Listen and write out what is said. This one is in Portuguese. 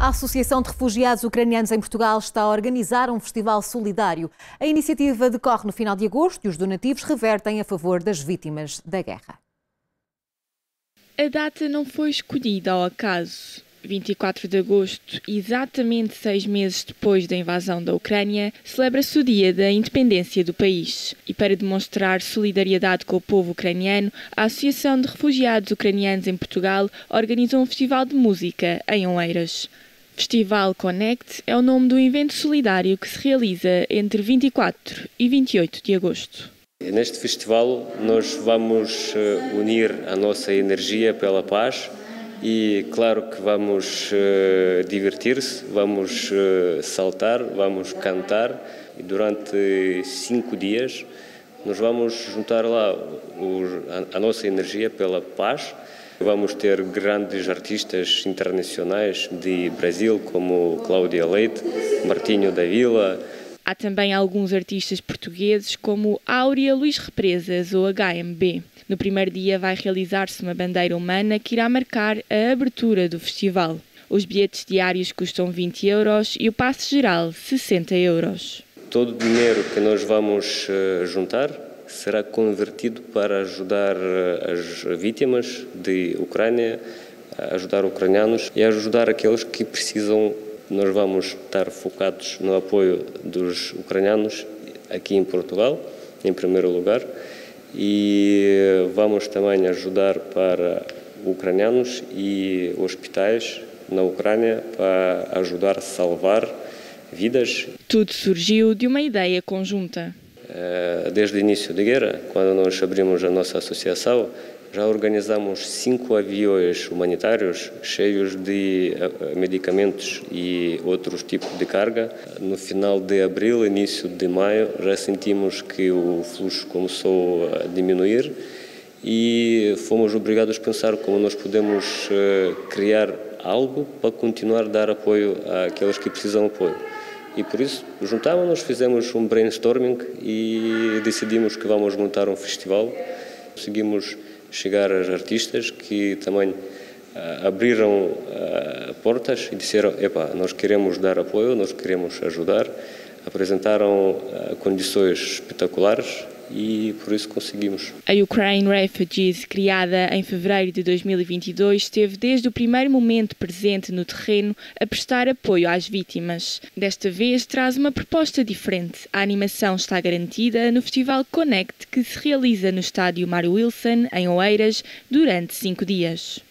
A Associação de Refugiados Ucranianos em Portugal está a organizar um festival solidário. A iniciativa decorre no final de agosto e os donativos revertem a favor das vítimas da guerra. A data não foi escolhida ao acaso. 24 de agosto, exatamente seis meses depois da invasão da Ucrânia, celebra-se o dia da independência do país. E para demonstrar solidariedade com o povo ucraniano, a Associação de Refugiados Ucranianos em Portugal organizou um festival de música em Oeiras. Festival Connect é o nome do evento solidário que se realiza entre 24 e 28 de agosto. Neste festival, nós vamos eh, unir a nossa energia pela paz e, claro, que vamos uh, divertir-se, vamos uh, saltar, vamos cantar e durante cinco dias nós vamos juntar lá a nossa energia pela paz Vamos ter grandes artistas internacionais de Brasil, como Cláudia Leite, Martinho da Vila. Há também alguns artistas portugueses, como Áurea Luís Represas ou HMB. No primeiro dia vai realizar-se uma bandeira humana que irá marcar a abertura do festival. Os bilhetes diários custam 20 euros e o passe geral 60 euros. Todo o dinheiro que nós vamos eh, juntar será convertido para ajudar eh, as vítimas de Ucrânia, ajudar ucranianos e ajudar aqueles que precisam. Nós vamos estar focados no apoio dos ucranianos aqui em Portugal, em primeiro lugar, e vamos também ajudar para ucranianos e hospitais na Ucrânia para ajudar a salvar vidas. Tudo surgiu de uma ideia conjunta. Eh, desde o início da guerra, quando nós abrimos a nossa associação, já organizamos cinco aviões humanitários cheios de eh, medicamentos e outros tipos de carga. No final de abril, início de maio, já sentimos que o fluxo começou a diminuir e fomos obrigados a pensar como nós podemos eh, criar algo para continuar a dar apoio àqueles que precisam de apoio. E por isso juntávamos, fizemos um brainstorming e decidimos que vamos montar um festival. Conseguimos chegar aos artistas que também uh, abriram uh, portas e disseram: Epa, nós queremos dar apoio, nós queremos ajudar. Apresentaram uh, condições espetaculares e por isso conseguimos. A Ukraine Refugees, criada em fevereiro de 2022, esteve desde o primeiro momento presente no terreno a prestar apoio às vítimas. Desta vez traz uma proposta diferente. A animação está garantida no Festival Connect, que se realiza no estádio Mário Wilson, em Oeiras, durante cinco dias.